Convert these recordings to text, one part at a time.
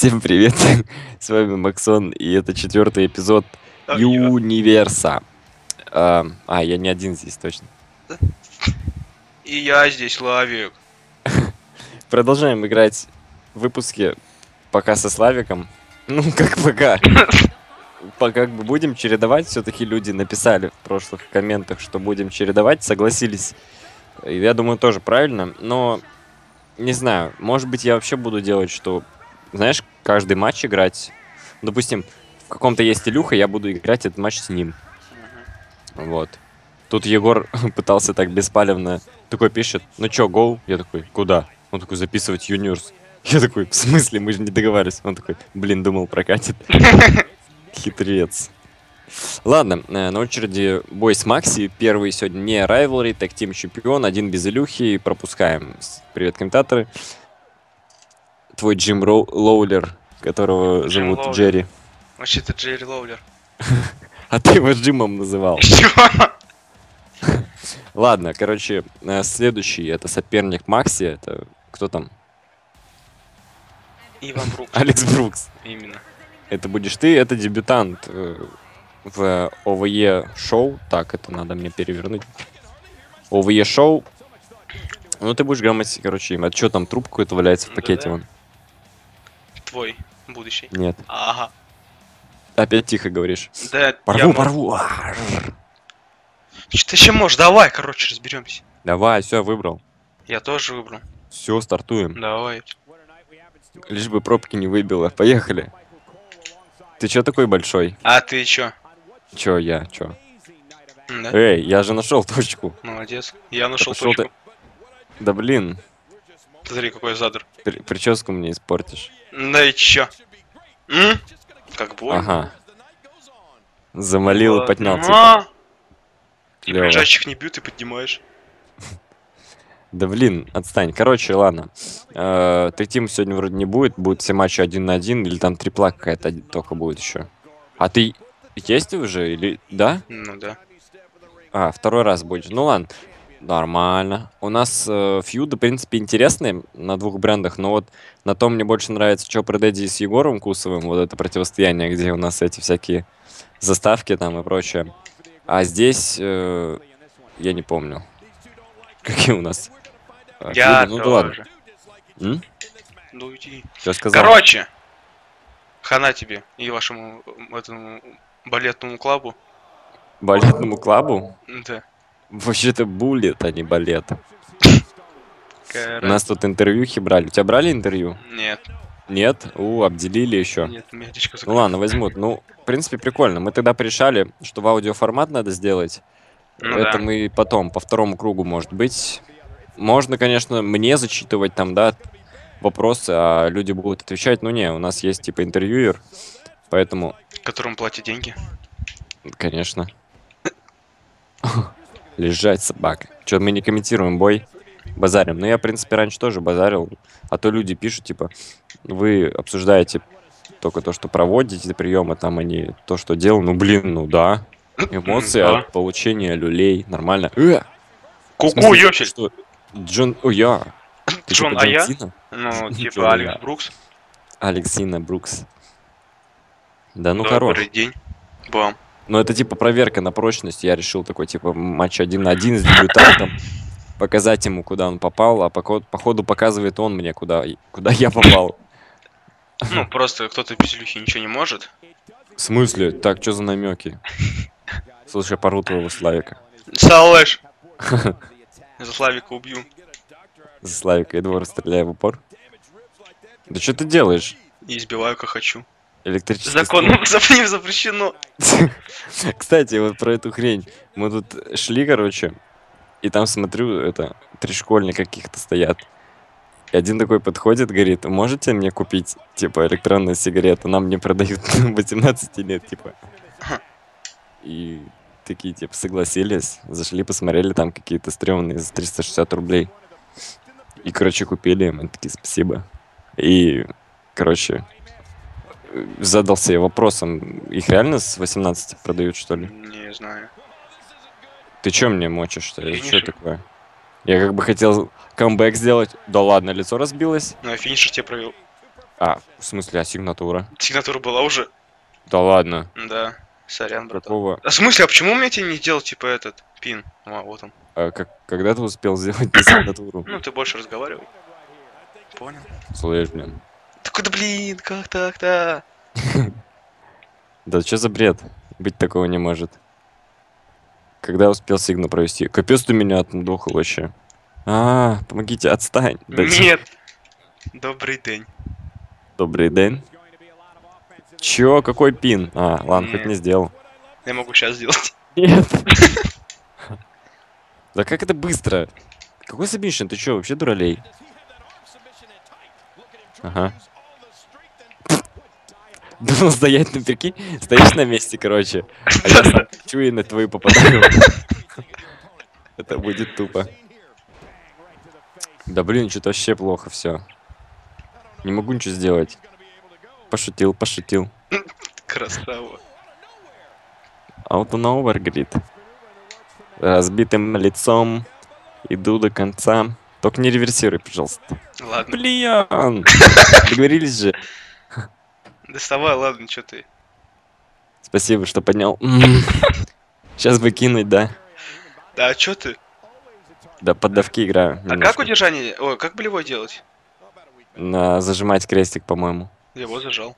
Всем привет, с вами Максон, и это четвертый эпизод. Юниверса. А, а, я не один здесь точно. И я здесь Лавик. Продолжаем играть выпуски пока со Славиком. Ну, как пока. Пока как бы будем чередовать, все-таки люди написали в прошлых комментах, что будем чередовать, согласились. Я думаю, тоже правильно, но не знаю, может быть, я вообще буду делать, что, знаешь, каждый матч играть. Допустим, в каком-то есть Илюха, я буду играть этот матч с ним. Вот. Тут Егор пытался так беспалевно, такой пишет, ну чё, гоу? Я такой, куда? Он такой, записывать юниорс. Я такой, в смысле, мы же не договаривались. Он такой, блин, думал, прокатит. Хитрец. Ладно, э, на очереди бой с Макси. Первый сегодня не Rivalry, так Тим чемпион, один без Илюхи. Пропускаем. Привет, комментаторы. Твой Джим Роу- Лоулер, которого Джим зовут Лоулер. Джерри. Вообще-то Джерри Лоулер. А ты его Джимом называл. Чего? Ладно, короче, э, следующий это соперник Макси. Это кто там? Иван Брук. Алекс Брукс. Именно. Это будешь ты, это дебютант э, в ОВЕ шоу. Так, это надо мне перевернуть. ОВЕ шоу. Ну, ты будешь грамотить, короче, им. А что там, трубку какой-то валяется в пакете Да-да. вон? Твой будущий. Нет. Ага. Опять тихо говоришь. Да, Порву, я... порву. Что ты еще можешь? Давай, короче, разберемся. Давай, все, выбрал. Я тоже выбрал. Все, стартуем. Давай. Лишь бы пробки не выбило. Поехали. Ты чё такой большой? А ты чё? Чё я, чё? М, Да? Эй, я же нашел точку. Молодец. Я нашел точку. Да блин, Смотри, какой задр. при- прическу мне испортишь. Да и чё? М? Как больно. Ага. Замолил и Вот. поднял. А! И Клёво. лежачих не бьют, и поднимаешь. Да блин, отстань. Короче, ладно. Э, Тим сегодня вроде не будет. Будут все матчи один на один, или там трипла какая-то только будет еще. А ты есть уже? Или да? Ну да. А, второй раз будешь. Ну ладно. Нормально. У нас э, фьюды, в принципе, интересные на двух брендах, но вот на том мне больше нравится Чоппер Дэдди с Егором Кусовым, вот это противостояние, где у нас эти всякие заставки там и прочее. А здесь э, я не помню. Какие у нас э, Я фьюды? Ну да ладно. М? Ну уйди. Что сказал? Короче, хана тебе и вашему этому балетному клубу. Балетному клабу? Да. Вообще-то буллет, а не балет. У нас тут интервьюхи брали. У тебя брали интервью? Нет, Нет? У, обделили еще. нет, Ну ладно, возьмут. Ну, в принципе, прикольно. Мы тогда порешали, что в аудиоформат надо сделать. Ну Это да. мы потом, по второму кругу, может быть. Можно, конечно, мне зачитывать там, да, вопросы, а люди будут отвечать. Ну не, у нас есть типа интервьюер, поэтому, Которому платят деньги. конечно. Лежать, собака. Че, мы не комментируем бой, базарим. Ну я, в принципе, раньше тоже базарил. А то люди пишут, типа, вы обсуждаете только то, что проводите приемы, там они то, что делал. Ну блин, ну да. Эмоции Да. от получения люлей. Нормально. Э! Ку-ку, что? Джон... О, я. Ты Джон, типа а я? Сина? Ну, Джон, типа Алекс я. Брукс. Алексина Брукс. Да ну Добрый хорош. день. Бам. Ну это типа проверка на прочность. Я решил такой типа матч один на один с дебютантом. Показать ему, куда он попал, а по, ходу показывает он мне, куда, куда я попал. Ну, просто кто-то без Илюхи ничего не может. В смысле? Так, что за намеки? Слушай, пору твоего Славика. Салэш! За Славика убью. За Славика и двор стреляю в упор. Да что ты делаешь? И избиваю, как хочу. Электрический Законом запрещено. запрещено. Кстати, вот про эту хрень. Мы тут шли, короче, и там смотрю, это, три школьника каких-то стоят. И один такой подходит, говорит, можете мне купить, типа, электронные сигареты? Нам не продают 18 лет, типа. И такие, типа, согласились, зашли, посмотрели, там какие-то стрёмные за 360 рублей. И, короче, купили, мы такие, спасибо. И, короче, задался я вопросом, их реально с 18 продают, что ли? Не знаю. Ты чё мне мочишь-то? Финишер. Что такое? Я как бы хотел камбэк сделать. Да ладно, лицо разбилось. Ну, я финишер тебе провел. А, в смысле, ассигнатура? Сигнатура была уже. Да ладно. Да. Сорян, братан. Какого? А в смысле, а почему мне тебе не сделал, типа, этот, пин? А, вот он. А, как, когда ты успел сделать ассигнатуру? Ну, ты больше разговаривай. Понял. Слышь, блин. Такой, да блин, как так-то? Да что за бред? Быть такого не может. Когда успел сигну провести? Капец ты меня отмудохал вообще. А, помогите, отстань. Нет. Добрый день. Добрый день. Чё, какой pin? А, ладно, хоть не сделал. Я могу сейчас сделать. Нет. Да как это быстро? Какой submission? Ты чё, вообще дуралей? Ага. Думал стоять, ну прикинь, стоишь на месте, короче. А я и на твою попадаю. Это будет тупо. Да блин, что-то вообще плохо все. Не могу ничего сделать. Пошутил, пошутил. Красава. Out on over, говорит. Разбитым лицом. Иду до конца. Только не реверсируй, пожалуйста. Ладно. Блин! Договорились же. Доставай, ладно, что ты. Спасибо, что поднял. Сейчас бы кинуть, да? Да, а что ты? Да, поддавки играю. А как удержание? Ой, как болевой делать? На зажимать крестик, по-моему. Я его зажал.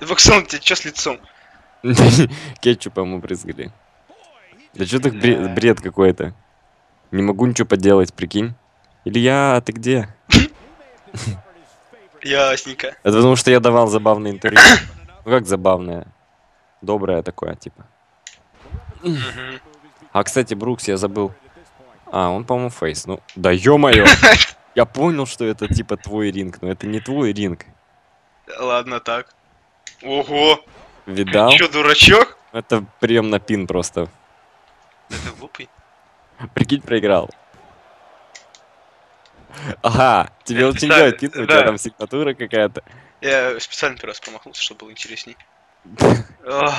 Ваксон, тебе что с лицом? Кетчупом убрызгали. Да что так бред, бред какой-то. Не могу ничего поделать, прикинь. Илья, ты где? Ясненько. Это потому что я давал забавное интервью. Ну как забавное? Доброе такое, типа. А, кстати, Брукс, я забыл. А, он, по-моему, фейс. Ну, да ё-моё! Я понял, что это типа твой ринг, но это не твой ринг. Ладно, так. Ого! Видал? Чё, дурачок? Это прием на пин просто. Ты глупый. Прикинь, проиграл. Ага, тебе очень делать пин, у тебя там сигнатура какая-то. Я специально первый раз промахнулся, чтобы было интересней. Ой.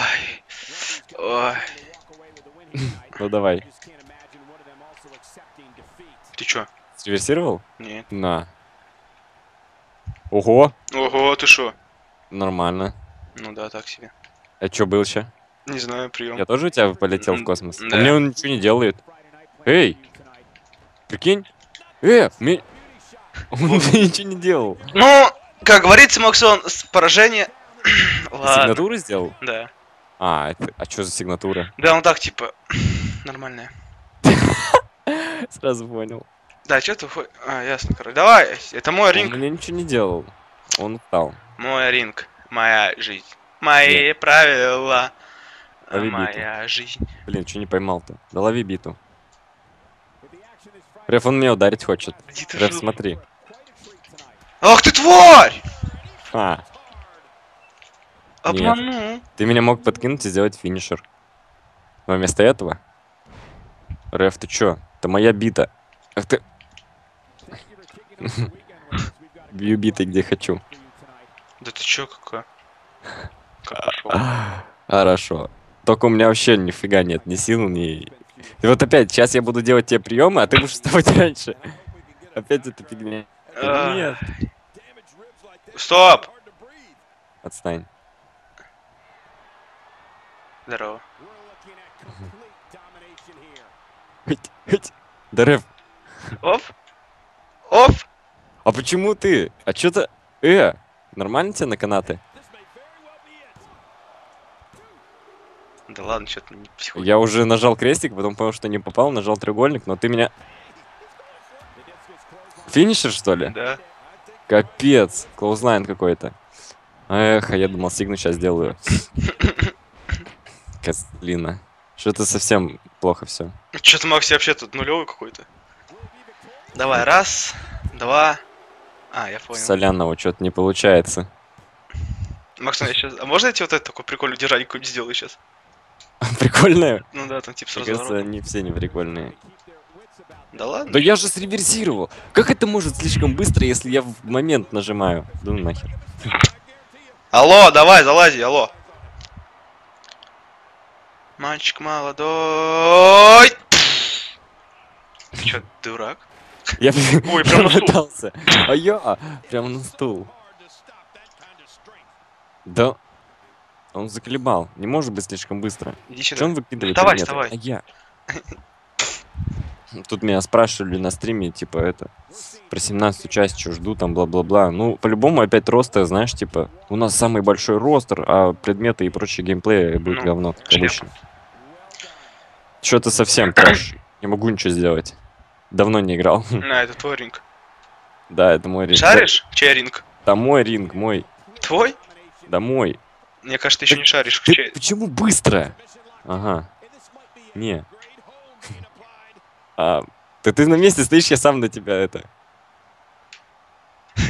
Ой. Ну давай. Ты чё? Среверсировал? Нет. На. Ого, Ого, ты шо? нормально. Ну да, так себе. А чё был еще? Не знаю, прием. Я тоже у тебя полетел в космос? А да. мне он ничего не делает. Эй! Прикинь? Э, мне... Он ничего не делал. Ну, как говорится, Максон, с поражения... Ладно. Сигнатуру сделал? Да. А, это... а что за сигнатура? Да, он так, типа, нормальная. Сразу понял. Да, что ты хо- А, ясно, короче. Давай, это мой Он ринг. мне ничего не делал. Он устал. Мой ринг. Моя жизнь. Мои правила. Лови биту. Моя жизнь. Блин, что не поймал-то? Да лови биту. Реф, он меня ударить хочет. Реф, смотри. Ах ты тварь! А, Обманул. ты меня мог подкинуть и сделать финишер. Но вместо этого... Реф, ты чё? Это моя бита. Ах ты... Бью битой, где хочу. Да ты чё, какая? Как пошёл? Хорошо. Только у меня вообще нифига нет ни сил, ни... И вот опять, сейчас я буду делать тебе приемы, а ты будешь вставать раньше. Опять эта фигня. А, Нет. Стоп! Отстань. Здорово. Хоть, хоть. Да, Реф, Оп! Оп! а почему ты? А чё то Э, нормально тебе на канаты? Да ладно, что ты не психуй. Я уже нажал крестик, потом понял, что не попал, нажал треугольник, но ты меня... Финишер, что ли? Да. Капец, клоузлайн какой-то. Эх, а я думал, сигну сейчас сделаю. Козлина. Что-то совсем плохо все. Что-то Макси вообще тут нулевой какой-то. Давай, раз, два. А, я понял. Солянного что-то не получается. Я сейчас... А можно я тебе вот это такой прикольный удержание какой-нибудь сделаю сейчас? Прикольное? Ну да, там типа с Мне кажется, они все не прикольные. Да ладно? Да я же среверсировал. Как это может слишком быстро, если я в момент нажимаю? Да ну нахер. Алло, давай, залази, алло. Мальчик молодой. Ты чё, дурак? Я Ой, прям на стул. пытался. А я прям на стул. Да. Он заколебал. Не может быть слишком быстро. Иди Что он выкидывает предметы? вставай. А я. Тут меня спрашивали на стриме, типа, это, про 17 часть, что жду, там, бла-бла-бла. Ну, по-любому опять роста, знаешь, типа, у нас самый большой ростер, а предметы и прочие геймплеи будет Ну, говно, обычно. Что-то совсем трэш. Не могу ничего сделать. Давно не играл. На, это твой ринг. Да, это мой ринг. Шаришь? Чей ринг? Да мой ринг, мой. Твой? Домой. Мне кажется, ты еще не шаришь. Ты почему быстро? Ага. Не. А, ты, ты на месте стоишь, я сам на тебя это.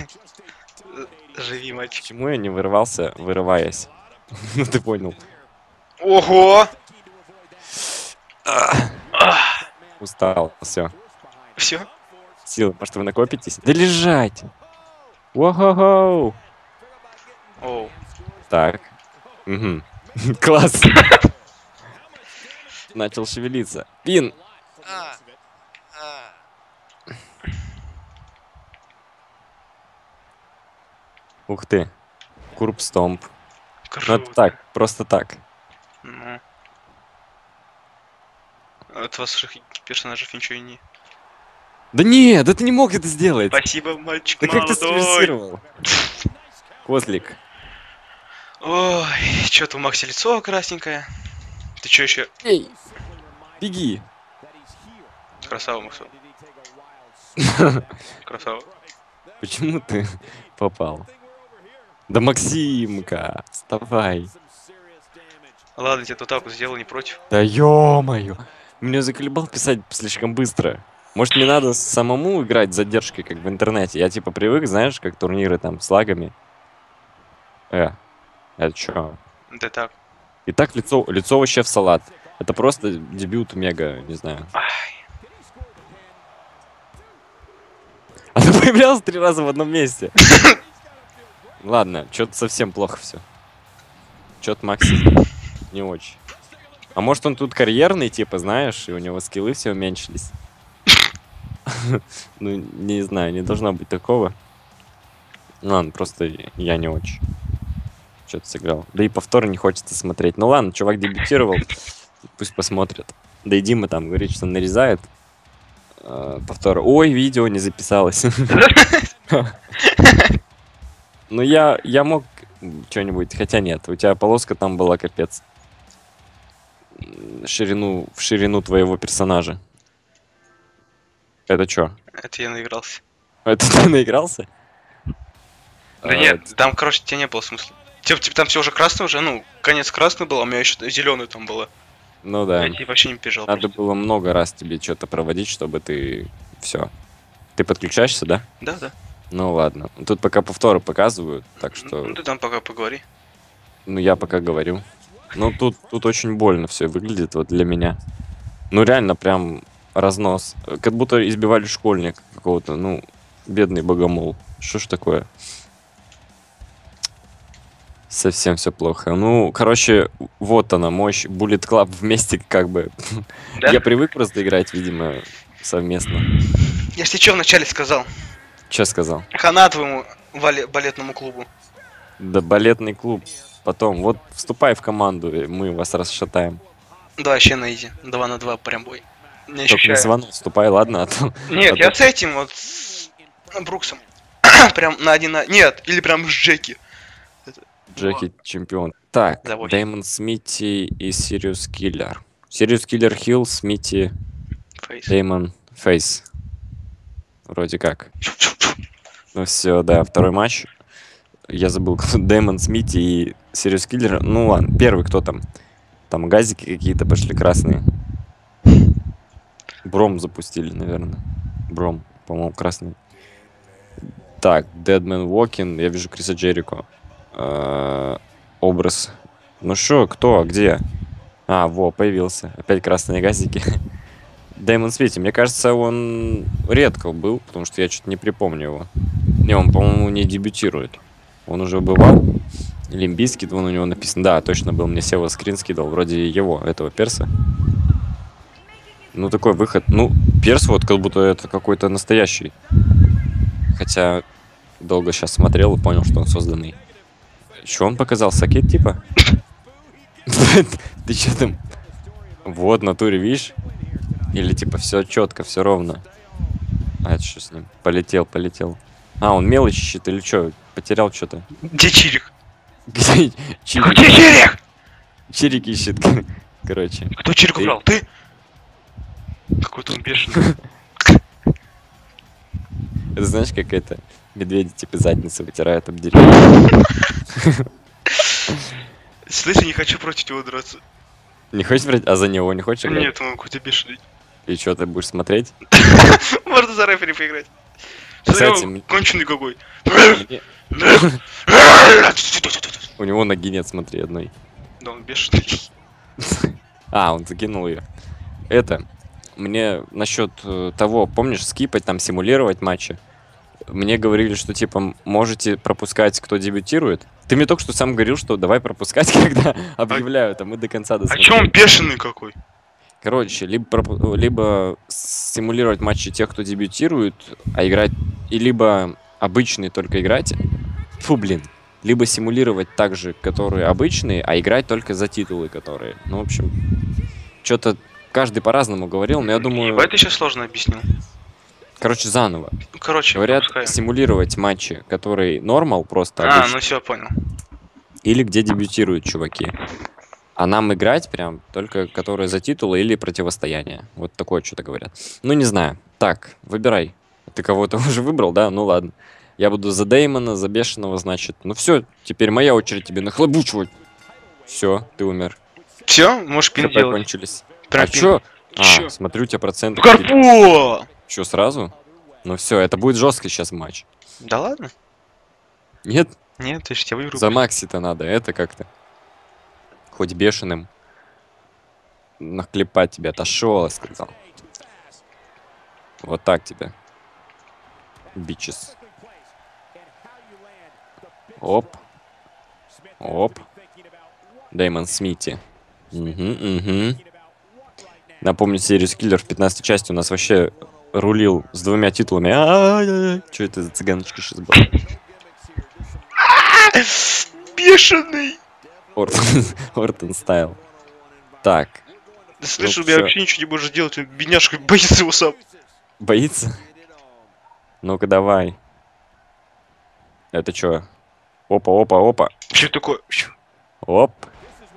Живи, мальчик. Почему я не вырывался, вырываясь? Ну ты понял. Ого! Устал. Все. Все? Силы, может вы накопитесь? Да лежать! Оу. Так. Угу. Класс. Начал шевелиться. Пин! Ух ты. Курбстомп. Ну Круто. это так, просто так. Ну. От ваших персонажей ничего и не... Да нет, да ты не мог это сделать. Спасибо, мальчик Да как ты молодой. Козлик. Ой, что-то у Макси лицо красненькое. Ты что еще? Эй, беги. Красава, Максо. Красава. Почему ты попал? Да Максимка, вставай. Ладно, тебе тут вот сделал, не против. Да ё-моё. Меня заколебал писать слишком быстро. Может, мне надо самому играть с задержкой, как в интернете? Я типа привык, знаешь, как турниры там с лагами. Э, это чё? Да так. И так лицо, лицо вообще в салат. Это просто дебют мега, не знаю. Ай. Она появлялась три раза в одном месте. Ладно, что-то совсем плохо все. Что-то Макси не очень. А может он тут карьерный, типа, знаешь, и у него скиллы все уменьшились? Ну, не знаю, не должно быть такого. Ну ладно, просто я не очень. Что-то сыграл. Да и повторы не хочется смотреть. Ну ладно, чувак дебютировал. Пусть посмотрят. Да и Дима там говорит, что нарезает. э, Повторы. Ой, видео не записалось. Ну я, я мог что-нибудь, хотя нет, у тебя полоска там была капец. Ширину, в ширину твоего персонажа. Это что? Это я наигрался. Это ты наигрался? Да А, нет, там, короче, тебе не было смысла. Типа, типа там все уже красное уже, ну, конец красный был, а у меня еще зеленый там было. Ну да. Я типа вообще не переживал. Надо просто. было много раз тебе что-то проводить, чтобы ты все. Ты подключаешься, да? Да, да. Ну ладно. Тут пока повторы показывают, так что, Ну ты там пока поговори. ну я пока говорю. Ну тут, тут очень больно все выглядит вот для меня. Ну реально прям разнос. Как будто избивали школьника какого-то, ну, бедный богомол. Что ж такое? Совсем все плохо. Ну, короче, вот она, мощь. Bullet Club вместе как бы. Да? Я привык просто играть, видимо, совместно. Я тебе что вначале сказал? Че сказал? Хана твоему балетному клубу. Да балетный клуб. Потом, вот вступай в команду, и мы вас расшатаем. Да, вообще на изи. Два на два прям бой. Не Только не ощущаю. с Ваном вступай, ладно? А то Нет, а я то- с этим вот с Бруксом. прям на один на... Нет, или прям с Джеки. Джеки чемпион. Так. Дэймон Смити и Сириус Киллер. Сириус Киллер Хилл, Смити, Фейс. Дэймон Фейс. Вроде как. Ну все, да, второй матч. Я забыл, кто Дэймон Смити и Сириус Киллер. Ну ладно, первый кто там? Там газики какие-то пошли красные. Бром запустили, наверное. Бром, по-моему, красный. Так, Deadman Walking, я вижу Криса Джерико. Э, Образ. Ну что, кто, где? А, во, появился. Опять красные газики. Дэймон Смити, мне кажется, он редко был, потому что я что-то не припомню его. Не, он, по-моему, не дебютирует. Он уже бывал. Лимбийский, вон у него написано. Да, точно был. Мне Сева скрин скидал. Вроде его, этого перса. Ну, такой выход. Ну, перс вот как будто это какой-то настоящий. Хотя долго сейчас смотрел и понял, что он созданный. Что он показал? Сакет типа? Ты что там? Вот, натуре, видишь? Или типа все четко, все ровно. А это что с ним? Полетел, полетел. А, он мелочь ищет или что? Потерял что-то. Где Чирик? Где Чирик? Где Чирик? Чирик ищет. Короче. Кто Чирик убрал? Ты? Какой-то он бешеный. Это знаешь, как это? Медведи типа задницы вытирают об деревья. Слышь, я не хочу против него драться. Не хочешь брать? А за него не хочешь играть? Нет, он какой-то бешеный. И что, ты будешь смотреть? Можно за рефери поиграть. Кстати, конченый какой. Да, У него ноги нет, смотри, одной. он бешеный. А, он закинул ее. Это, мне насчет э, того, помнишь, скипать, там, симулировать матчи? Мне говорили, что, типа, можете пропускать, кто дебютирует. Ты мне только что сам говорил, что давай пропускать, когда объявляют, а мы до конца А досмотрели. чё он бешеный какой? Короче, либо, пропу- либо симулировать матчи тех, кто дебютирует, а играть... И либо обычные только играть... Фу, блин. Либо симулировать так же, которые обычные, а играть только за титулы, которые... Ну, в общем, что-то каждый по-разному говорил, но я думаю... Ебать, ты сейчас сложно объяснил. Короче, заново. Ну, короче, Говорят, пропускаем. симулировать матчи, которые нормал, просто А, ну все, понял. или где дебютируют чуваки. А нам играть прям только которые за титулы или противостояние. Вот такое что-то говорят. Ну, не знаю. Так, выбирай. Ты кого-то уже выбрал, да? Ну ладно. Я буду за Деймона, за Бешеного, значит. Ну все, теперь моя очередь тебе нахлобучивать. Все, ты умер. Все, можешь пин делать. кончились. Прям а пин. чё? А, Чё? смотрю, у тебя проценты. Карпо! Что, сразу? Ну все, это будет жесткий сейчас матч. Да ладно? Нет, Нет, ты же тебя выиграл. за Макси-то надо, это как-то. Хоть бешеным. Наклепать тебя, отошел, сказал. Вот так тебе. Бичес. Оп. Оп. Дэймон Смити. Угу, угу. Напомню, серию Скиллер в 15 части у нас вообще рулил с двумя титулами. Что это за цыганочка сейчас была? Бешеный! Ортон, стайл. Так, Да слышь, Ну, всё. вообще ничего не можешь делать, он бедняжка боится его сам. боится? Ну-ка давай. Это что? Опа, опа, опа. Что такое? Оп,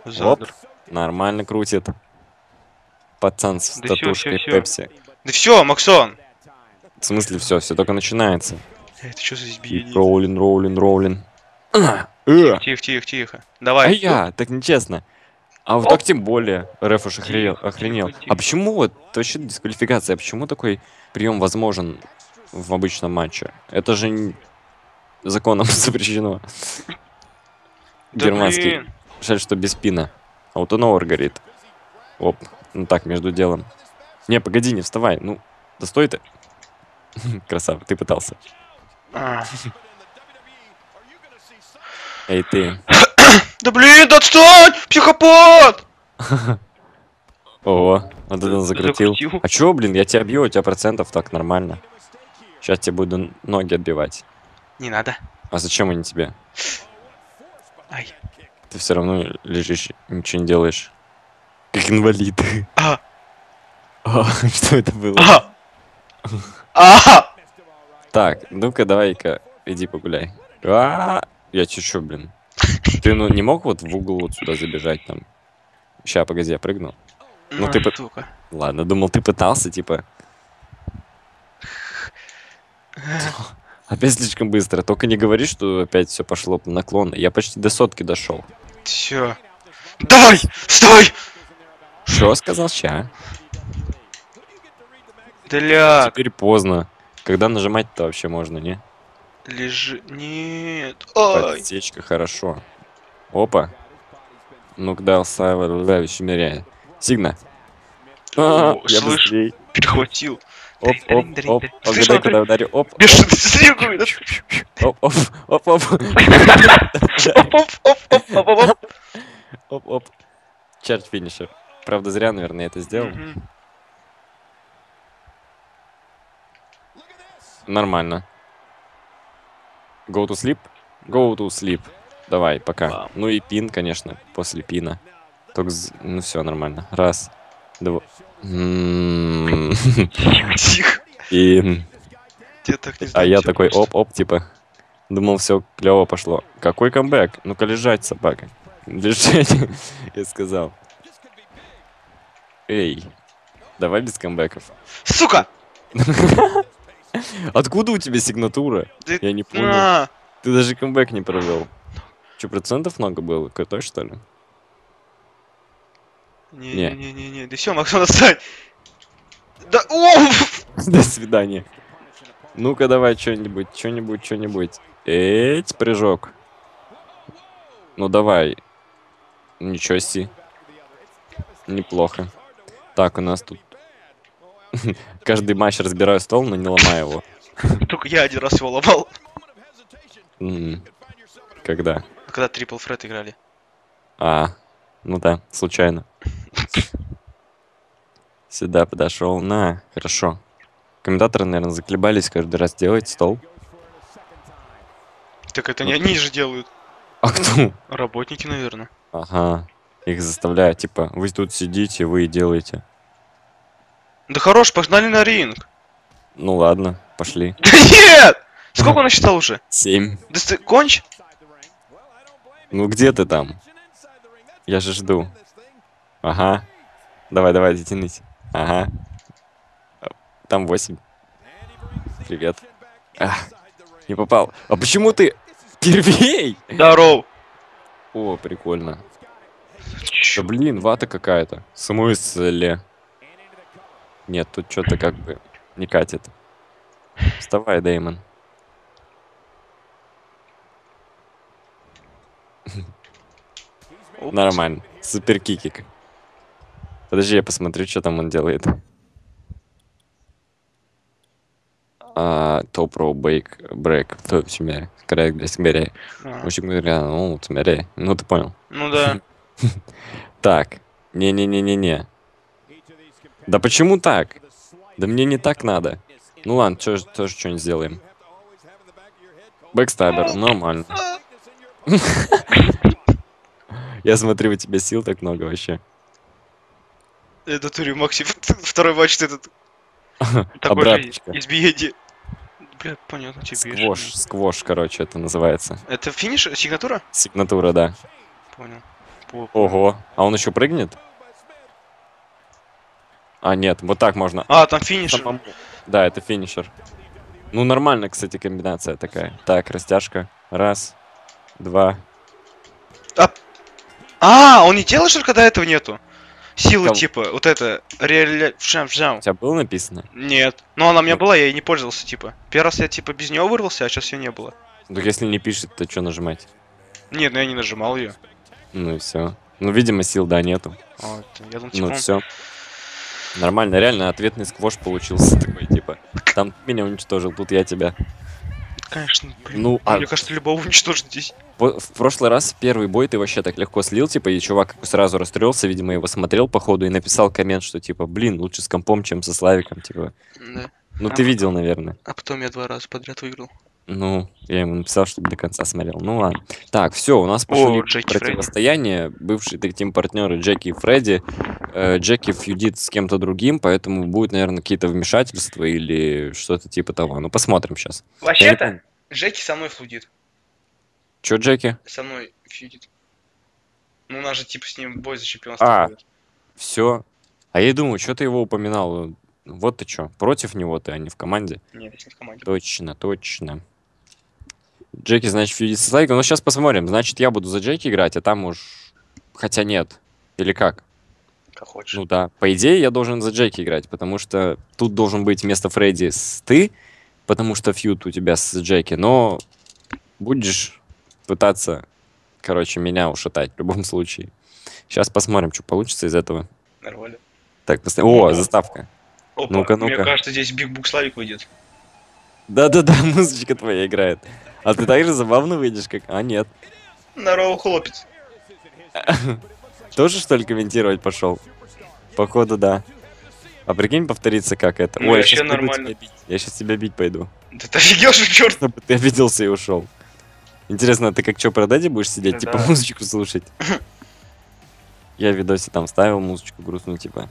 Задр. нормально крутит. Пацан с Да татушкой всё, всё. Пепси. Да все, Максон! В смысле все, все только начинается. Это что за избиение? Роулин, роулин, роулин. А, э, Тихо, тихо, тихо. А Давай. я, так нечестно. А вот так тем более. Реф уж охренел. Тихо, охренел. тихо, тихо. А почему вот вообще дисквалификация? Почему такой прием возможен в обычном матче? Это же законом запрещено. Германский. Жаль, что без пина. Аутоновар горит. Оп. Ну так, между делом. Не, погоди, не вставай. Ну, да стой ты. Красава, ты пытался. Эй, ты. Да блин, да отстань! Психопат! О, вот это закрутил. А чё, блин, я тебя бью, у тебя процентов так нормально. Сейчас тебе буду ноги отбивать. Не надо. А зачем они тебе? Ай. Ты все равно лежишь, ничего не делаешь. Как инвалид. А. А, что это было? А! А! Так, ну-ка давай-ка, иди погуляй. А, Я чешу, блин. Ты ну не мог вот в угол вот сюда забежать там? Ща, погоди, я прыгну. Ну, ты по- штука. Ладно, думал, ты пытался, типа. Опять слишком быстро. Только не говори, что опять все пошло по наклону. Я почти до сотки дошел. Все. Давай! Стой! Что сказал ща? Дляк, Теперь поздно. Когда нажимать-то вообще можно, не? лежи. Нет. Ай. Подсечка, хорошо. Опа. Ну-ка, дал Сава, Лавич, умеряет. Сигна. А, О, я слышь. быстрей. Перехватил. Оп, оп, оп. Угадай, когда ударю. Оп, оп, Бешеный снегу. оп, оп, оп, оп. Оп-оп-оп-оп-оп-оп. Оп, оп. Чарт финишер. Правда, зря, наверное, это сделал. Нормально. Go to sleep? Go to sleep. Давай, пока. Бам. Ну и пин, конечно, после пина. Только, ну все, нормально. Раз, два. Тихо. Не А я такой, оп-оп, типа. Думал, все клево пошло. Какой камбэк? Ну-ка лежать, собака. Лежать, я сказал. Эй, давай без камбэков. Сука! Откуда у тебя сигнатура? Ты- Я не понял. На! Ты даже камбэк не провел. Че, процентов много было? Крутой, что ли? Не. Не-не-не-не, да все, Максон, отстань! Да, о! До свидания. Ну-ка давай что-нибудь, что-нибудь, что-нибудь. Эть, прыжок. Ну давай. Ничего себе. Неплохо. Так, у нас тут... Каждый матч разбираю стол, но не ломаю его. Только я один раз его ломал. Когда? Когда трипл фред играли. А, ну да, случайно. Сюда подошел. На, хорошо. Комментаторы, наверное, заколебались каждый раз делать стол. Так это Ну, не они же делают. А кто? Работники, наверное. Ага. Их заставляют, типа, вы тут сидите, вы и делаете. Да хорош, погнали на ринг. Ну ладно, пошли. Да нет! Сколько он насчитал уже? Семь. Да ты конч? Ну где ты там? Я же жду. Ага. Давай, давай, затянись. Ага. Там восемь. Привет. Ах, не попал. А почему ты первей? Здоров. О, прикольно. Да блин, вата какая-то. В смысле? Нет, тут что-то как бы не катит. Вставай, Дэймон. Оп. Нормально. Супер кикик. Подожди, я посмотрю, что там он делает. А, топ-роу бейк брейк. То смеря. Коррект для смеря. А, Короче говоря, ну, смеря. Ну, ты понял. Ну да. Так. Не-не-не-не-не. Да почему так? Да мне не так надо. Ну ладно, чё тоже что-нибудь сделаем. Backstabber, нормально. Я смотрю, у тебя сил так много вообще. Это Тури Макси. Второй матч этот. Обраточка. избиение. Бля, понятно, тебе Сквош, сквош, короче, это называется. Это финиш? Сигнатура? Сигнатура, да. Понял. По- Ого. А он еще прыгнет? А, нет, вот так можно. А, там финиш. Самому. Да, это финишер. Ну, нормально, кстати, комбинация такая. Так, растяжка. Раз, два. А, он не делает, что ли, когда этого нету? Силы, Кого? типа, вот это, реаля... вжам, У вжам. тебя было написано? Нет. Но она у меня Ну. была, я ей не пользовался, типа. Первый раз я, типа, без нее вырвался, а сейчас ее не было. Ну, если не пишет, то что нажимать? Нет, ну я не нажимал ее. Ну и все. Ну, видимо, сил, да, нету. А, это- я думал, типа, Ну, он- все. Нормально, реально ответный сквош получился такой, типа. Там ты меня уничтожил, тут я тебя. конечно, блин. Ну, а Мне кажется, любого уничтожить здесь. по- в прошлый раз первый бой ты вообще так легко слил, типа, и чувак сразу расстроился, видимо, его смотрел по ходу и написал коммент, что, типа, блин, лучше с компом, чем со Славиком, типа. Да. Ну, ты А. видел, наверное. А потом я два раза подряд выиграл. Ну, я ему написал, чтобы до конца смотрел. Ну ладно. Так, все, у нас пошли Джеки Фредди. противостояния. Бывшие тим партнеры Джеки и Фредди. Э, Джеки фьюдит с кем-то другим, поэтому будет, наверное, какие-то вмешательства или что-то типа того. Ну, посмотрим сейчас. Вообще-то, Джеки со мной флудит. Че, Джеки? Со мной фьюдит. Ну, у нас же, типа, с ним бой за чемпионство. А. будет. Все. А я думаю, что ты его упоминал? Вот ты что, против него ты, а не в команде? Нет, я ним в команде. Точно, точно. Джеки, значит, фьюдит с Славиком. Ну, сейчас посмотрим. Значит, я буду за Джеки играть, а там уж... Хотя нет. Или как? Как хочешь. Ну да, по идее я должен за Джеки играть, потому что тут должен быть вместо Фредди с ты, потому что фьют у тебя с Джеки, но будешь пытаться, короче, меня ушатать в любом случае. Сейчас посмотрим, что получится из этого. Нормально. Так, посмотри- О, заставка. Опа, Ну-ка, мне ну-ка. кажется, здесь Биг Бук Славик выйдет. Да-да-да, музычка твоя играет. А ты так же забавно выйдешь, как... А, нет. Здорово, хлопец. Тоже, что ли, комментировать пошел? Походу, да. А прикинь, повторится, как это. Ну, Ой, я вообще сейчас нормально. тебя бить. Я сейчас тебя бить пойду. Да ты офигел же, черт. Чтобы ты обиделся и ушел. Интересно, ты как что, про Дэдди будешь сидеть, типа Да. музычку слушать? Я в видосе там ставил музычку грустную, типа.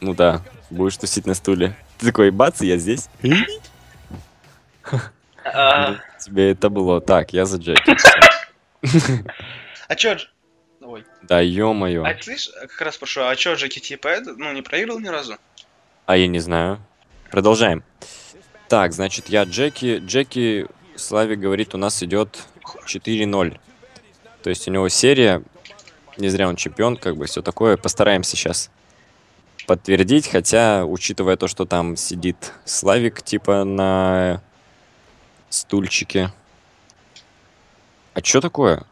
Ну да, будешь тусить на стуле. Ты такой, бац, и я здесь. А, Тебе это было. Так, я за Джеки. а чё... Ой. Да ё-моё. А ты слышь, как раз прошу, а чё Джеки типа это, ну, не проиграл ни разу? А я не знаю. Продолжаем. Так, значит, я Джеки. Джеки, Славик говорит, у нас идет 4-0. То есть у него серия. Не зря он чемпион, как бы все такое. Постараемся сейчас подтвердить. Хотя, учитывая то, что там сидит Славик, типа, на стульчике. А что такое?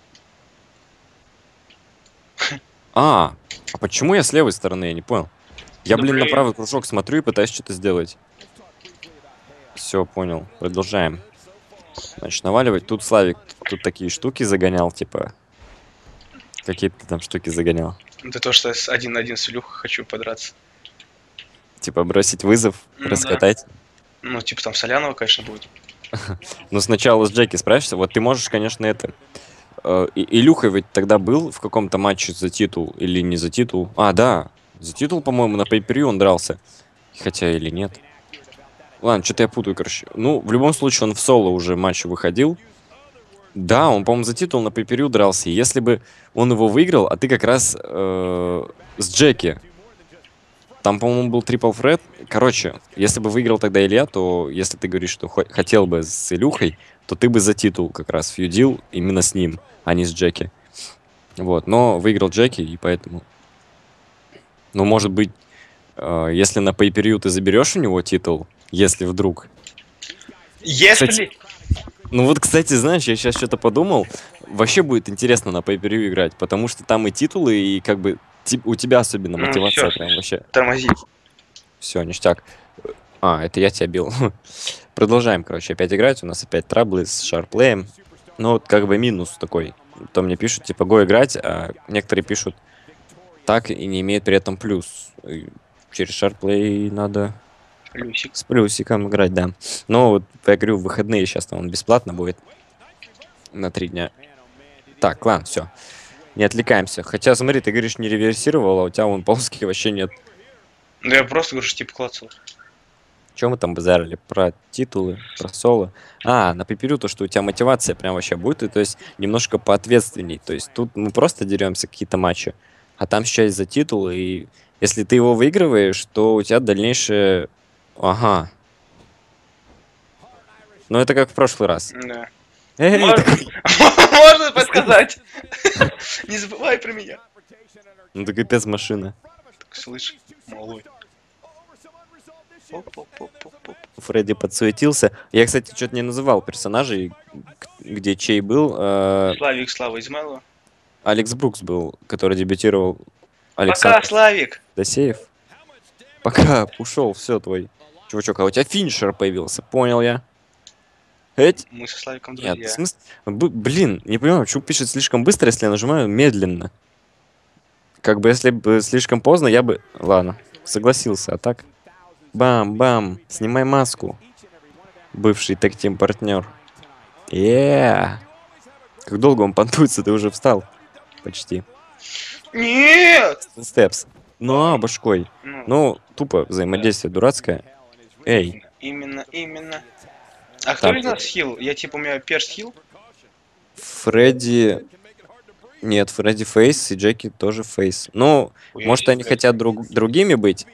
А, а почему я с левой стороны? Я не понял. Я, Ну, блин, на правый кружок смотрю и пытаюсь что-то сделать. Все, понял. Продолжаем. Значит, наваливать. Тут Славик тут такие штуки загонял, типа. Какие ты там штуки загонял? Да то, что я один на один с Илюхой хочу подраться. Типа бросить вызов, Ну да. раскатать. Ну, типа там Солянова, конечно, будет. Ну, сначала с Джеки справишься. Вот ты можешь, конечно, это... э, Илюха ведь тогда был в каком-то матче за титул или не за титул. А, да. За титул, по-моему, на пейперью он дрался. Хотя или нет. Ладно, что-то я путаю, короче. Ну, в любом случае, он в соло уже матч выходил. Да, он, по-моему, за титул на пейперью дрался. Если бы он его выиграл, а ты как раз э, с Джеки. Там, по-моему, был трипл фред. Короче, если бы выиграл тогда Илья, то если ты говоришь, что хо- хотел бы с Илюхой, то ты бы за титул как раз фьюдил именно с ним, а не с Джеки. Вот, но выиграл Джеки, и поэтому... Ну, может быть, э, если на pay ты заберешь у него титул, если вдруг... Если... Кстати, Ну вот, кстати, знаешь, я сейчас что-то подумал, вообще будет интересно на pay играть, потому что там и титулы, и как бы у тебя особенно Ну, мотивация всё. прям вообще. Тормози. Все, ништяк. А, это я тебя бил. Продолжаем, короче, опять играть. У нас опять траблы с шарплеем. Ну, вот как бы минус такой. То мне пишут, типа, го играть, а некоторые пишут так и не имеют при этом плюс. Через шарплей надо Люсик. с плюсиком играть, да. Но вот, я говорю, в выходные сейчас там он бесплатно будет. На три дня. Так, ладно, все. Не отвлекаемся. Хотя, смотри, ты говоришь, не реверсировал, а у тебя вон полоски вообще нет. Да я просто говорю, что типа клацал. Чем мы там базарили? Про титулы, про соло. А, на пиперю то, что у тебя мотивация прям вообще будет, и то есть немножко поответственней. То есть тут мы просто деремся какие-то матчи, а там сейчас за титул, и если ты его выигрываешь, то у тебя дальнейшее... Ага. Ну это как в прошлый раз. Да. Эй, Можно- подсказать? Не забывай про меня. ну ты капец машина. Так, слышь, малой. Фредди подсуетился. Я, кстати, что-то не называл персонажей, где чей был. Э, Славик, Слава Измайлова. Алекс Брукс был, который дебютировал. Пока, Александр Славик. Досеев. Пока ушел, все твой. Чувачок, а у тебя финишер появился, понял я. Эть? Мы со Славиком Нет, друзья. смысле? Б- блин, не понимаю, почему пишет слишком быстро, если я нажимаю медленно. Как бы если бы слишком поздно, я бы... Ладно, согласился, а так... Бам-бам, снимай маску. Бывший тактим партнер. Yeah. Как долго он понтуется, ты уже встал? Почти. Нет! Степс. Ну, а, башкой. Ну, Ну, тупо взаимодействие дурацкое. Эй, именно, именно. А кто из нас хил? Я типа, у меня перс хил? Фредди... Нет, Фредди Фейс и Джеки тоже Фейс. Ну, Ой, может, они хотят друг- другими быть?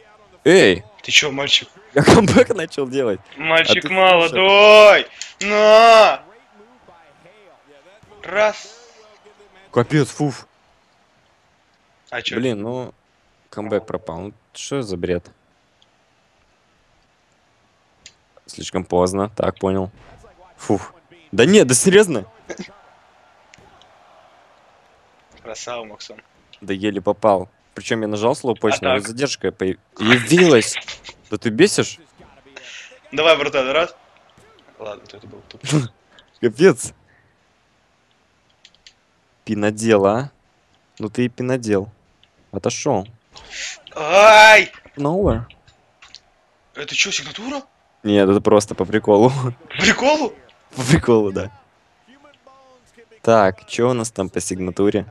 Эй, Ты чё, мальчик? я камбэк начал делать. Мальчик А ты молодой! На! Раз. Капец, фуф. А чё? Блин, ну, камбэк пропал. Ну, что за бред? Слишком поздно, так, понял. Фух. Да нет, да серьезно? Красава, Максон. Да еле попал. Причем я нажал слово почта, А но задержка появ- явилась. Да ты бесишь? Давай, братан, раз. Ладно, то это был туп. Капец. Пинодел, а? Ну ты и пинодел. Отошел. Ай! Nowhere. Это чё, сигнатура? Нет, это просто по приколу. По Приколу? По приколу, да. Так, что у нас там по сигнатуре?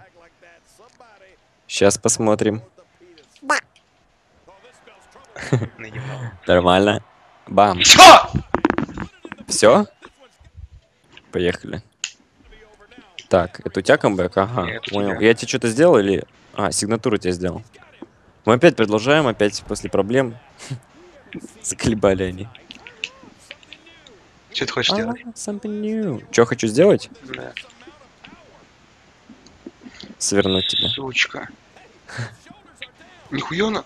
Сейчас посмотрим. Нормально. Бам. Чё? Все? Поехали. Так, это у тебя камбэк? Ага, Нет, понял. Я тебе что-то сделал или... А, сигнатуру тебе сделал. Мы опять продолжаем, опять после проблем. Заколебали они. Что ты хочешь делать? Что хочу сделать? Да. Свернуть тебя. Сучка. Нихуя она...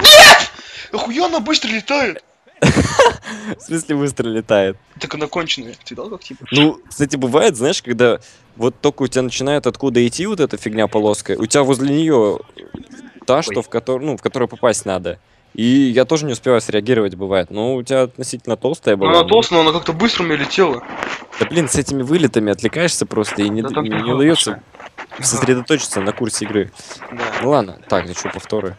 Нет! Охуя она быстро летает! В смысле быстро летает? Так она конченая. Ты видал, как типа? Ну, кстати, бывает, знаешь, когда вот только у тебя начинает откуда идти вот эта фигня полоска, у тебя возле нее та, что в которую, ну, в которую попасть надо. И я тоже не успеваю среагировать, бывает. Ну, у тебя относительно толстая была. Она ну, толстая, но она как-то быстро мне летела. Да блин, с этими вылетами отвлекаешься просто и не, Да не прикол удается сосредоточиться на курсе игры. Да. Ну ладно, так, что, повторы?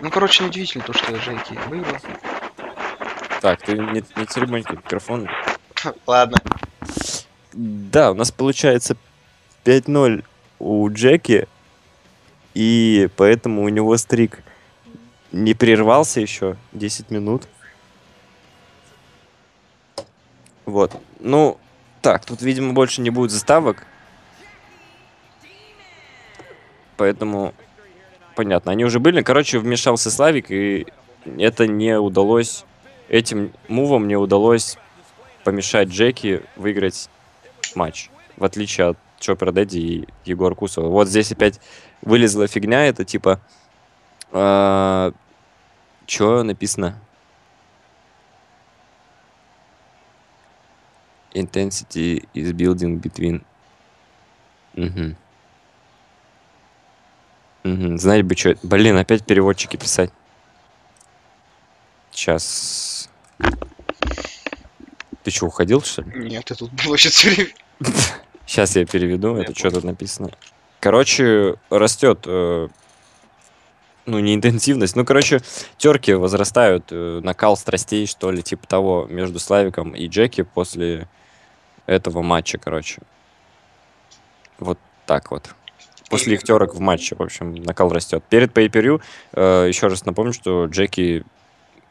Ну, короче, неудивительно то, что Жейки выиграл. Так, ты не, не церемонька микрофон. Ладно. Да, у нас получается 5-0 у Джеки, и поэтому у него стрик не прервался еще 10 минут. Вот. Ну, так, тут, видимо, больше не будет заставок. Поэтому, понятно, они уже были. Короче, вмешался Славик, и это не удалось, этим мувом не удалось помешать Джеки выиграть матч. В отличие от Чоппер Дэдди и Егор Кусова. Вот здесь опять вылезла фигня, это типа... что написано? Intensity is building between... Мгм. Мгм, Знать бы, что... Блин, опять переводчики писать. Сейчас... Ты что, уходил, что ли? Нет, я тут был вообще все время. Сейчас я переведу, Я это что тут написано. Короче, растет, э, ну, не интенсивность, ну, короче, терки возрастают, э, накал страстей, что ли, типа того, между Славиком и Джеки после этого матча, короче. Вот так вот. После их терок в матче, в общем, накал растет. Перед pay per еще раз напомню, что Джеки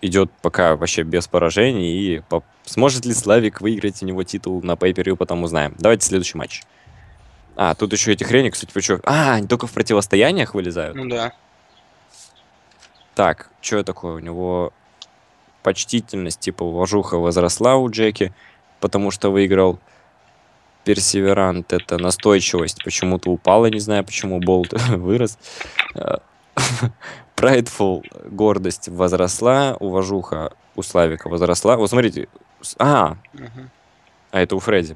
идет пока вообще без поражений, и по- сможет ли Славик выиграть у него титул на per потом узнаем. Давайте следующий матч. А, тут еще эти хрени, кстати, вы чё? А, они только в противостояниях вылезают? Ну да. Так, что такое? У него почтительность, типа, уважуха возросла у Джеки, потому что выиграл. Персеверант — это настойчивость. Почему-то упала, не знаю, почему Болт вырос. Прайдфул — гордость возросла, уважуха у Славика возросла. Вот смотрите, а, а это у Фредди.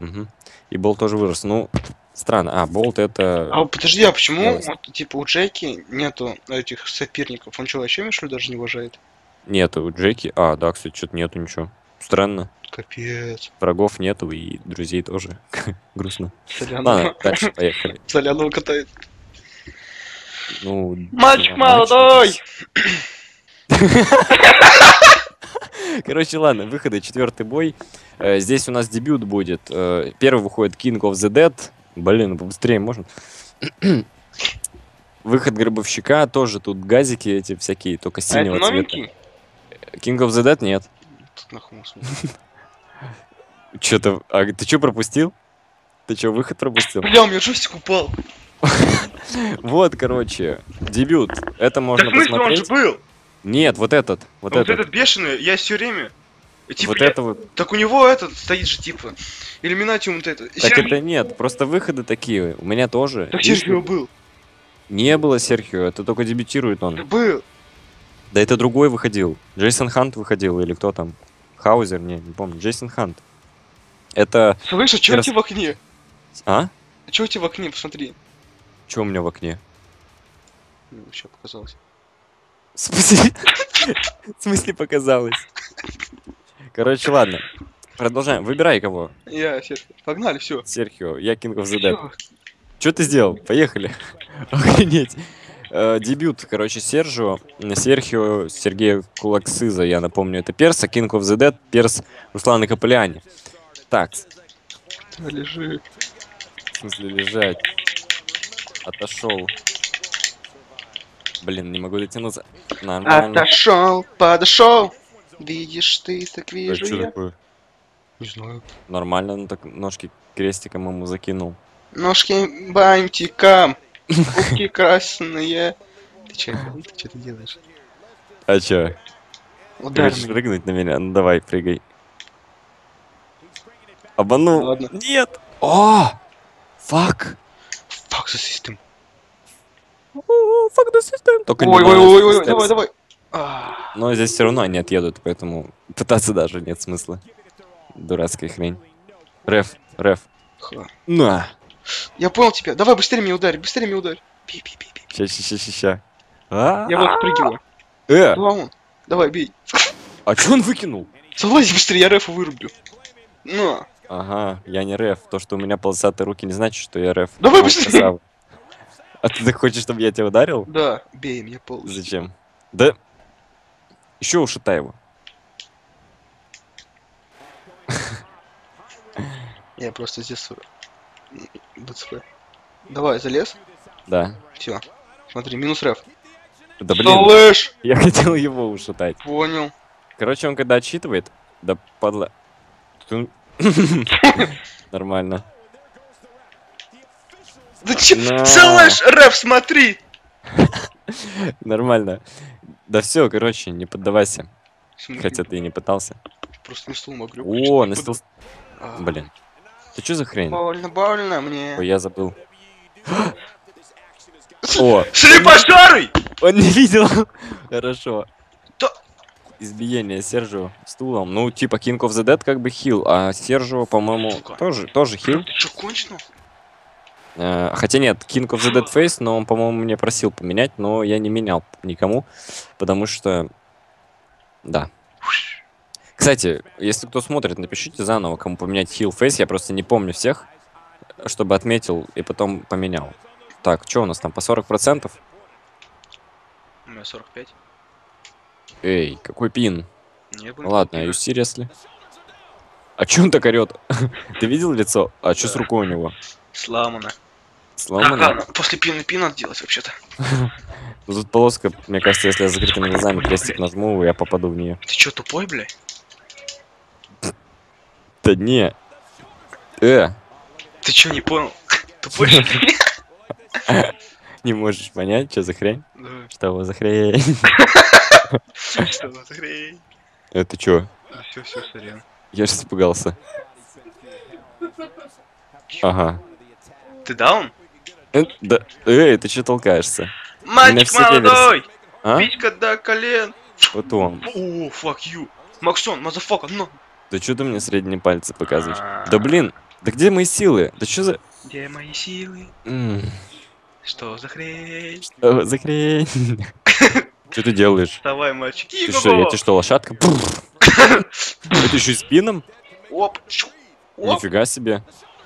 И Болт тоже вырос. Ну, странно. А, Болт это... А подожди, а почему вот, типа у Джеки нету этих соперников? Он что, вообще Мишлю даже не уважает? Нету у Джеки. А, да, кстати, что-то нету ничего. Странно. Капец. Врагов нету и друзей тоже. Грустно. Солянова. Ладно, дальше поехали. Солянова катает. Ну, Мальчик да, молодой! Короче, ладно, выходы, четвертый бой. Э, Здесь у нас дебют будет. Э, Первый выходит King of the Dead. Блин, ну побыстрее можно. Выход Гробовщика, тоже тут газики эти всякие, только А это синего цвета. новенький? King of the Dead нет. Тут нахуй смысл. Что-то... А ты что пропустил? Ты что, выход пропустил? Бля, у меня джойстик упал. Вот, короче, дебют. Это можно смысле, он же посмотреть. был? Нет, вот этот. Вот, этот. этот бешеный, я все время... Типа, вот я- это вот. Так у него этот стоит же, типа, иллюминатиум вот это. Так Серхио- это нет, просто выходы такие. У меня тоже. Так Видишь, Серхио был. Не было Серхио, это только дебютирует он. Был. Да это другой выходил. Джейсон Хант выходил, или кто там? Хаузер, не, не помню. Джейсон Хант. Это... Слышь, а чё у тебя в окне? А? А чё у тебя в окне, посмотри. Что у меня в окне? Ну, сейчас показалось. В смысле? В смысле показалось? Короче, ладно. Продолжаем. Выбирай кого. Я, Серхио. Погнали, все. Серхио, я King of the Dead. Что ты сделал? Поехали. Охренеть. Э, дебют, короче, Сержио, Серхио, Сергея Кулаксыза, я напомню, это перс, а King of the Dead, перс Руслана Капелляни. Так, Лежи. в смысле лежать. Отошел. Блин, не могу дотянуться. Нормально. Отошел, подошел. Видишь ты, так вижу я. такое? Не знаю. Нормально, ну так ножки крестиком ему закинул. Ножки бантиком. Руки красные. Ты че, ты что ты делаешь? А чё? Удар Хочешь прыгнуть на меня? Ну давай, прыгай. Обманул. Ладно. Нет. О! Фак. Fuck the system. Фак the system. Только не Ой, ой, ой, ой, давай, давай. Но здесь все равно они отъедут, поэтому пытаться даже нет смысла. Дурацкая хрень. Реф, реф. ха. На. Я понял тебя. Давай быстрее меня ударь, быстрее меня ударь. Ща, ща, ща, ща, ща. А, Я вот прыгиваю. Э, он. Давай, бей. а чё он выкинул? Залазь быстрее, я рефа вырублю. На. Ага, я не реф. То, что у меня полосатые руки, не значит, что я реф. Давай быстрее. А ты хочешь, чтобы я тебя ударил? Да, бей меня полностью. Зачем? Да. Еще ушатай его. Я просто здесь... БЦП. Давай, залез. Да. Все. Смотри, минус реф. Да блин, Слышь? я хотел его ушатать. Понял. Короче, он когда отчитывает, да падла. Нормально. Да че? Слышь, реф, смотри! Нормально. Да все, короче, не поддавайся. Хотя ты и не пытался. Просто на стул могу. О, на стол. А, Блин. Ты что за хрень? Больно, больно мне. Ой, я забыл. О, Слепошарый! он не видел. Хорошо. Избиение Сержио стулом. Ну, типа King of the Dead как бы хил, а Сержио, по-моему, тоже, тоже хил. Ты что, кончил? Э, Хотя нет, King of the Dead Face, но он, по-моему, мне просил поменять, но я не менял никому, потому что... Да. Кстати, если кто смотрит, напишите заново, кому поменять Heal Face, я просто не помню всех, чтобы отметил и потом поменял. Так, что у нас там, по 40%? У меня 45. Эй, какой пин? Не было. Ладно, you seriously? А чё он так орёт? Ты видел лицо? А что с рукой у него? Сломано. Сломано? ладно, после пина пин надо делать вообще-то. Ну, Тут полоска, мне кажется, если я закрытыми глазами крестик нажму, я попаду в нее. Ты чё, тупой, блядь? Да не. Э, Ты чё, не понял? Тупой, что не можешь понять, что за хрень? Что за хрень? Что за хрень? Это чё? Все, все, сорян. Я же испугался. Ага. Ты даун? Э, да, эй, ты что толкаешься? Мальчик молодой! А? Витька до колен! Потом. О, fuck you! Максон, motherfucker, ну! Да что ты мне средние пальцы показываешь? А. Да блин, да где мои силы? Да что за... Где мои силы? М, Что за хрень? Что за хрень? Что ты делаешь? Вставай, мальчик. Ты что, я тебе что, лошадка? Это еще и спином? Оп. Нифига себе.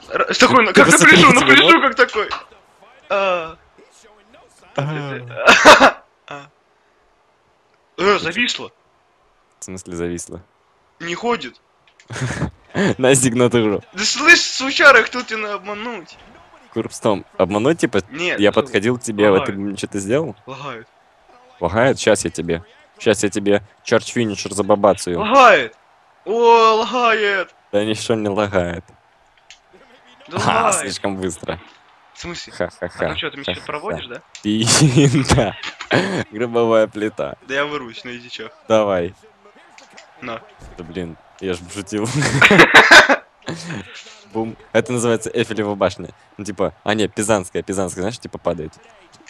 Такой, как на пляжу, на пляжу, как такой. А. А, А. Э, зависло. В смысле зависло? Не ходит. На сигнатуру. Да слышь, сучара, кто тебя обмануть? Курбстом. Обмануть, типа, Нет. я подходил к тебе, а ты что-то сделал? Лагает. Лагает? Сейчас я тебе. Сейчас я тебе чарч финишер забабацаю. Лагает. О, лагает. Да ничего не лагает. Да Ха, лагает. слишком быстро. В смысле? А Ха-ха-ха. ну что, ты меня сейчас проводишь, да? Пинта. Гробовая плита. Да я вырусь на язычах. Давай. На. Да блин, я ж шутил. Бум. Это называется Эфелева башня. Ну типа, а не, Пизанская, Пизанская, знаешь, типа падает.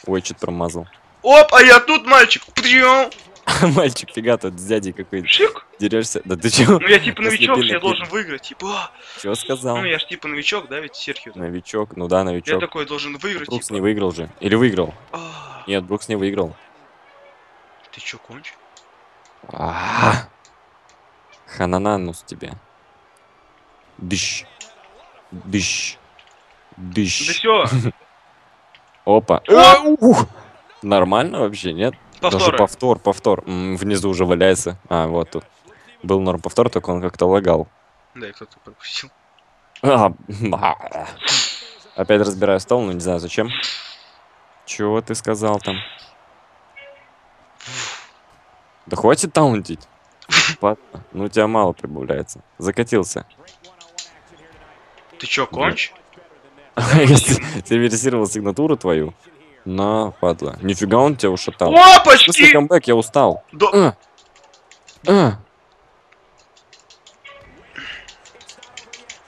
Ой, что-то промазал. Оп, а я тут, мальчик. Прием. Мальчик, фига тут с дядей какой Шик. дерешься. Да ты чё? Ну я типа новичок, я должен выиграть. Типа, Чё сказал? ну я ж типа новичок, да, ведь Серхио. да? Новичок, ну да, Я новичок. такой должен выиграть, Брукс типа. не выиграл же. Или выиграл? А, Нет, Брукс не выиграл. Ты чё, конч? А, Ханананус тебе. Дыщ. Дыщ. Да Дыщ. все, Опа. А. Нормально вообще, нет? Даже повторы. повтор, повтор. М, Внизу уже валяется. А, вот тут. Был норм повтор, только он как-то лагал. Да, кто-то пропустил. А. Опять разбираю стол, но не знаю зачем. Чего ты сказал там? Да хватит таунтить. Ну, у тебя мало прибавляется. Закатился. Ты чё, конч? Я сигнатуру твою. На, падла. Нифига он тебя ушатал. В О, смысле почти! камбэк? Я устал. Да- А. А.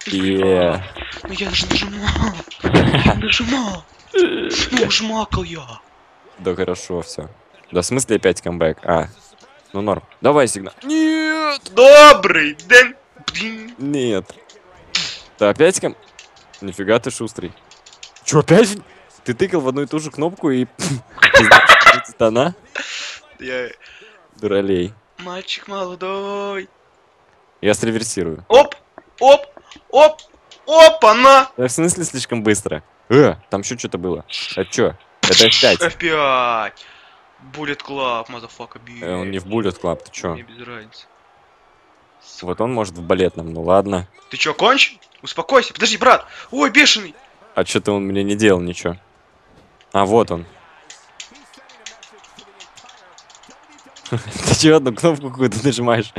Е. Ну я же нажимал! Я нажимал! Ну, жмакал я! Да хорошо, все. Да в смысле опять камбэк? А. Ну норм. Давай сигнал. Нет! Добрый день! Нет. Ты опять кам... Нифига ты шустрый. Чё, опять? Ты тыкал в одну и ту же кнопку и... Тона? Я Дуралей. мальчик молодой. Я среверсирую. Оп! Оп! Оп! Опа-на! Да в смысле слишком быстро? Э, там еще что-то было. Это что? Это F5. FBI! Bullet Club, motherfucker, Э, он не в Bullet Club, ты чё? Мне без разницы. Вот он может в балетном, ну ладно. Ты чё, конч? Успокойся, подожди, брат! Ой, бешеный! А что-то он мне не делал ничего. А, вот он. Ты чё одну кнопку какую-то нажимаешь?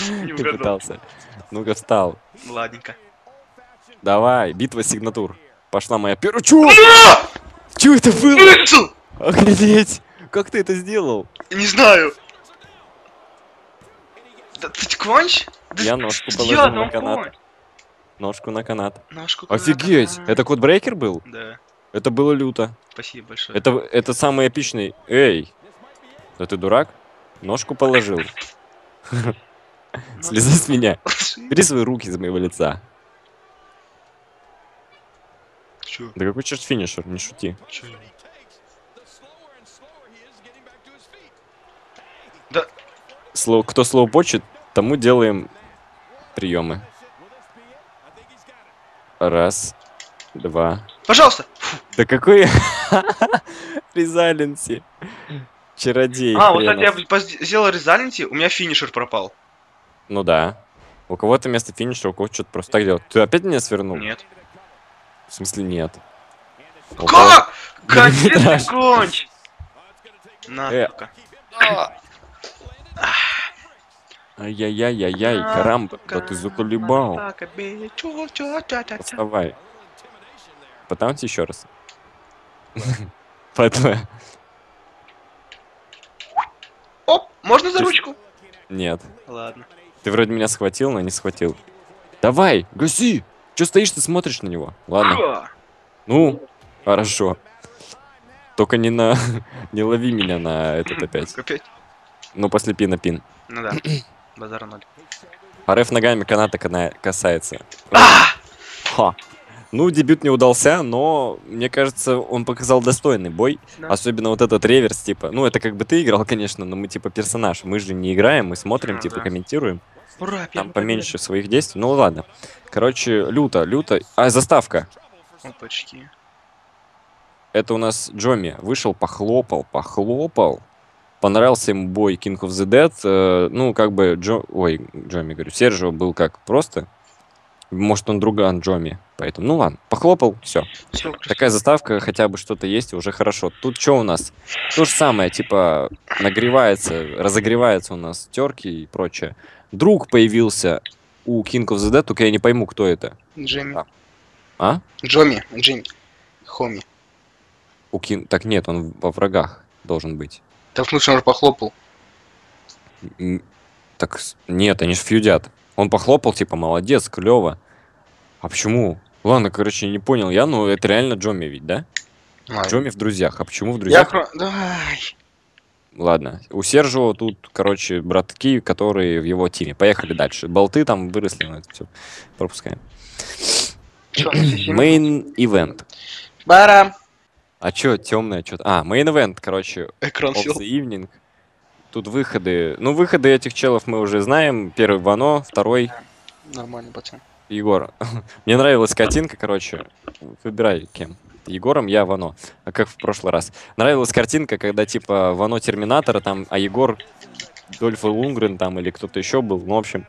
Не пытался. Ну-ка встал. Ладненько. Давай, битва сигнатур. Пошла моя первая... Чё? Чё это было? Охренеть! Как ты это сделал? Не знаю. Да ты конч? Я ножку положил на канат. Ножку на канат. Ножку Офигеть! канат. Это кодбрейкер был? Да, Это было люто. спасибо большое. Это, это самый эпичный. Эй! Да ты дурак? Ножку положил. Слезай с меня. Бери свои руки из моего лица. Чё? Да какой черт финишер, не шути. Чё? Да, Слоу, кто слоупочет, тому делаем приемы. Раз, два. пожалуйста! Да какой резайленси. Чародей. А, вот кстати, я сделал резалинти, у меня финишер пропал. Ну да. У кого-то вместо финиша, у кого-то что-то просто так делать. Ты опять меня свернул? Нет. В смысле нет. Как? Миллиметраж. ты конч! На, Э. Ай-яй-яй-яй-яй, карамба, да ты заколебал. Вставай. Потамте еще раз. Поэтому... Оп, можно за ручку? Нет. Ладно. Ты вроде меня схватил, но не схватил. Давай, гаси! Че стоишь, ты смотришь на него? Ладно. Ну, хорошо. Только не на... не лови меня на этот опять. Опять? Ну, послепи на пин. Ну да. Базара ноль. РФ ногами каната кана- касается. А! Ха. Ну, дебют не удался, но мне кажется, он показал достойный бой. Да. Особенно вот этот реверс, типа. Ну, это как бы ты играл, конечно, но мы типа персонаж. Мы же не играем, мы смотрим, Ну типа, да. комментируем. Ура, Там поменьше своих действий. Ну ладно. Короче, люто, люто. А, заставка. победа. Опачки. Это у нас Джоми вышел, похлопал, похлопал. Понравился ему бой King of the Dead. Э, ну, как бы Джо... Ой, Джоми, говорю. Сержио был как просто. Может, он друган Джоми. Поэтому, ну ладно, похлопал, все. Такая заставка, хотя бы что-то есть, уже хорошо. Тут что у нас? То же самое, типа, нагревается, разогревается у нас терки и прочее. Друг появился у King of the Dead, только я не пойму, кто это. Джимми. А. А? Джоми. Джимми. Хоми. У Кин... Так нет, он во врагах должен быть. Так в смысле он же похлопал. Так, нет, они же фьюдят. Он похлопал, типа, молодец, клево. А почему? Ладно, короче, не понял я, но это реально Джоми ведь, да? Джоми в друзьях. А почему в Я друзьях? кро... Давай. Ладно. У Сержио тут, короче, братки, которые в его тиме. Поехали дальше. Болты там выросли, но это все пропускаем. Мейн ивент. Бара. А чё, темное что-то? А, мейн ивент, короче, Экран of the evening. Тут выходы. Ну, выходы этих челов мы уже знаем. Первый Вано, второй Нормальный пацан. Егор. Мне нравилась картинка, короче. Выбирай кем. Егором, я Вано. А как в прошлый раз. Нравилась картинка, когда типа Вано Терминатора там, а Егор Дольфа Лунгрен там или кто-то еще был. Ну, в общем,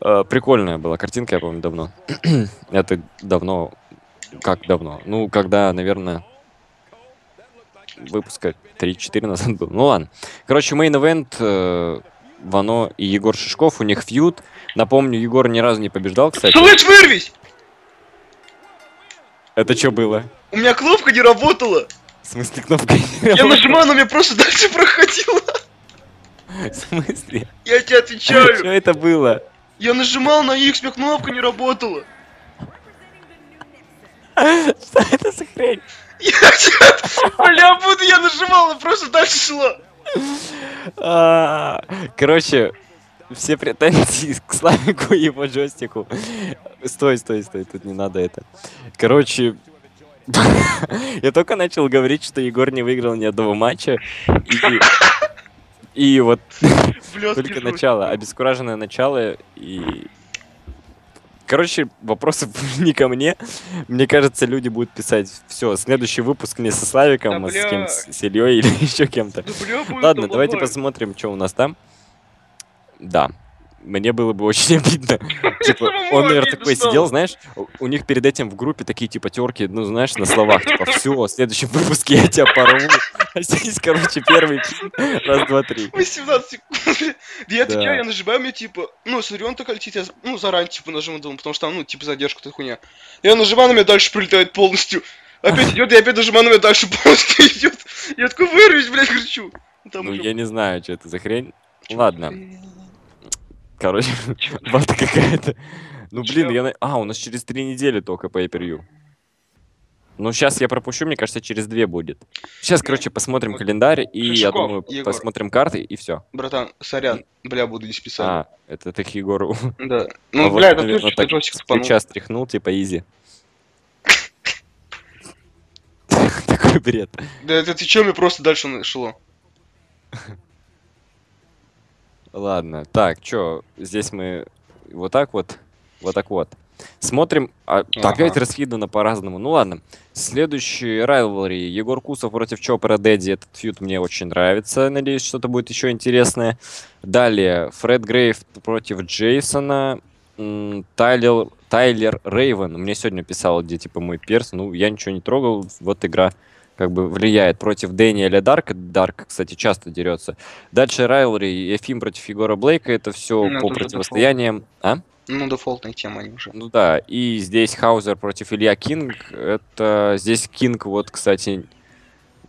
э, прикольная была картинка, я помню, давно. Это давно... Как давно? Ну, когда, наверное, выпуска 3-4 назад был. Ну ладно. Короче, main event э, Вано и Егор Шишков, у них feud. Напомню, Егор ни разу не побеждал, кстати. Слышь, вырвись! Это что было? У меня кнопка не работала. В смысле, кнопка не Я работала? нажимаю, она мне просто дальше проходила. В смысле? Я тебе Что отвечаю. это было? Я нажимал на X, у меня кнопка не работала. Что это за хрень? Я тебе... Бля, буду я нажимал, она просто дальше шла. А, Короче, все претензии к Славику и его джойстику. Стой, стой, стой, тут не надо это. Короче, я только начал говорить, что Егор не выиграл ни одного матча. И, и вот только начало, обескураженное начало. И... Короче, вопросы не ко мне. Мне кажется, люди будут писать, все, следующий выпуск не со Славиком, Да а с кем, с Ильей или еще кем-то. Да Ладно, давайте посмотрим, что у нас там. Да. Мне было бы очень обидно. Типа, он, наверное, такой сидел, знаешь, у- них перед этим в группе такие, типа, терки, ну, знаешь, на словах, типа, все, в следующем выпуске я тебя порву. А здесь, короче, первый. Раз, два, три. 18 секунд. Я отвечаю, я нажимаю, мне типа, ну, смотри, он так летит, я, ну, заранее, типа, нажимаю, думаю, потому что там, ну, типа, задержка такая хуйня. Я нажимаю, на меня дальше прилетает полностью. Опять идет, я опять нажимаю, на меня дальше полностью идет. Я такой, вырвись, блядь, кричу. Ну, уже- я не знаю, что это за хрень. Ладно? Короче, вата какая-то. Ну, блин, я... на- А, у нас через три недели только pay per. Ну, сейчас я пропущу, мне кажется, через две будет. Сейчас, короче, посмотрим Вот. календарь, и я думаю, Егор. посмотрим карты, и все. Братан, сорян, бля, буду здесь писать. А, это так Егору. Да. А Ну, вот, бля, это наверно, ключ, так джойстик с спанул. плеча стряхнул, типа, изи. Такой бред. Да это ты чё, мне просто дальше нашло. Ладно, так, чё, здесь мы вот так вот, вот так вот. Смотрим, а, Ага. опять раскидано по-разному. Ну ладно. Следующий райвелри. Егор Кусов против Чоппера Дэдди. Этот фьюд мне очень нравится. Надеюсь, что-то будет еще интересное. Далее, Фред Грейв против Джейсона. Тайлер, Тайлер Рейвен. Мне сегодня писал, где типа мой перс. Ну, я ничего не трогал. Вот игра как бы влияет против Дэниеля Дарка. Дарк, кстати, часто дерется. Дальше Райлри, Ефим против Егора Блейка. Это все Ну, по противостояниям. А? Ну, дефолтная тема они уже. Ну да, и здесь Хаузер против Илья Кинг. Это здесь Кинг, вот, кстати,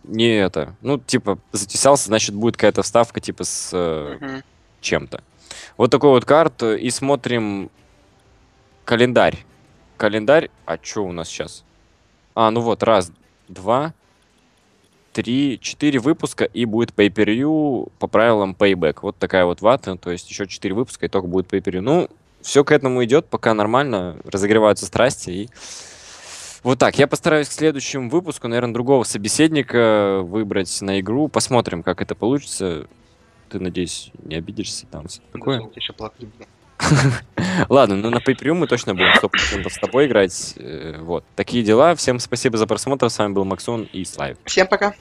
не это. Ну, типа, затесался, значит, будет какая-то вставка, типа, с э, Мгм. чем-то. Вот такой вот карт. И смотрим календарь. Календарь. А что у нас сейчас? А, ну вот, раз, два, три, четыре выпуска, и будет pay per view по правилам payback. Вот такая вот вата, то есть еще четыре выпуска, и только будет pay per view. Ну, все к этому идет, пока нормально, разогреваются страсти, и вот так. Я постараюсь к следующему выпуску, наверное, другого собеседника выбрать на игру. Посмотрим, как это получится. Ты, надеюсь, не обидишься там такое. Я еще плакать. Ладно, ну на pay мы точно будем 100% с тобой играть. Э, Вот. Такие дела. Всем спасибо за просмотр. С вами был Максон и Слайв. Всем пока.